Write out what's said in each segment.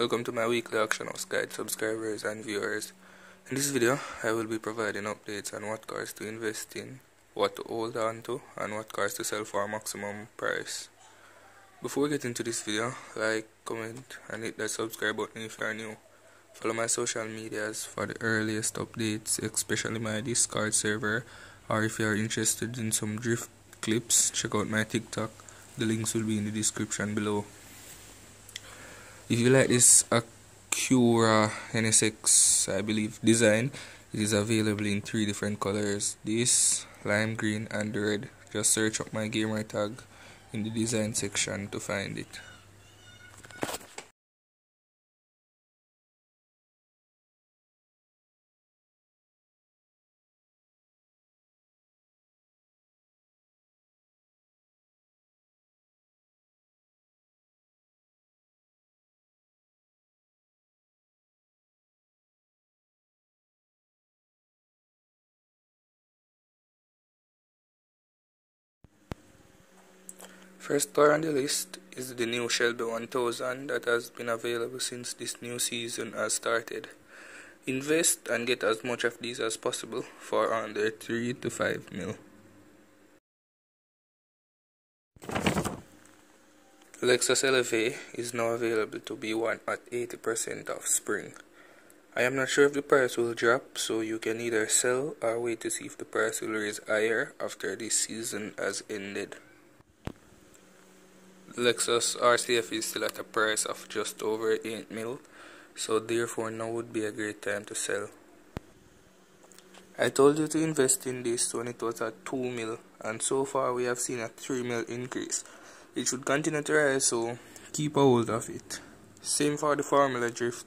Welcome to my weekly auction house guide subscribers and viewers. In this video I will be providing updates on what cars to invest in, what to hold on to and what cars to sell for a maximum price. Before we get into this video, like, comment and hit that subscribe button if you are new. Follow my social medias for the earliest updates, especially my Discord server or if you are interested in some drift clips, check out my TikTok. The links will be in the description below. If you like this Acura NSX, I believe, design, it is available in three different colors. This, lime green and red. Just search up my gamer tag in the design section to find it. First car on the list is the new Shelby 1000 that has been available since this new season has started. Invest and get as much of these as possible for under 3 to 5 mil. Lexus LFA is now available to be won at 80% of spring. I am not sure if the price will drop, so you can either sell or wait to see if the price will raise higher after this season has ended. Lexus RCF is still at a price of just over 8 mil, so therefore now would be a great time to sell. I told you to invest in this when it was at 2 mil, and so far we have seen a 3 mil increase. It should continue to rise, so keep a hold of it. Same for the Formula Drift,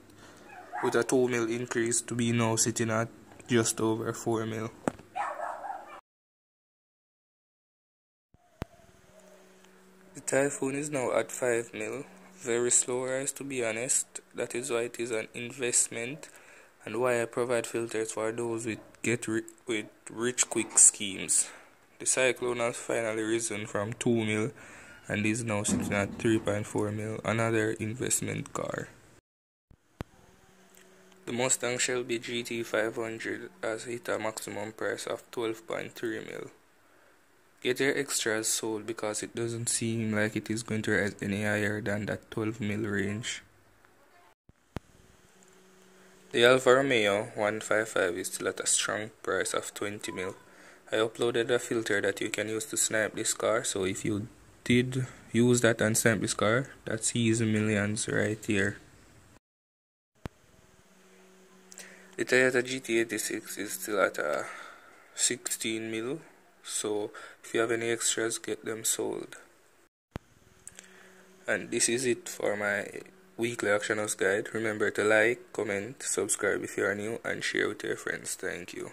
with a 2 mil increase to be now sitting at just over 4 mil. The Typhoon is now at 5 mil. Very slow rise to be honest. That is why it is an investment and why I provide filters for those with get ri with rich quick schemes. The Syclone has finally risen from 2 mil and is now sitting at 3.4 mil, another investment car. The Mustang Shelby GT500 has hit a maximum price of 12.3 mil. Get your extras sold because it doesn't seem like it is going to rise any higher than that 12 mil range. The Alfa Romeo 155 is still at a strong price of 20 mil. I uploaded a filter that you can use to snipe this car, so if you did use that and snipe this car, that's easy millions right here. The Toyota GT86 is still at a 16 mil so if you have any extras get them sold. And this is it for my weekly auction house guide. Remember to like comment subscribe if you are new and share with your friends. Thank you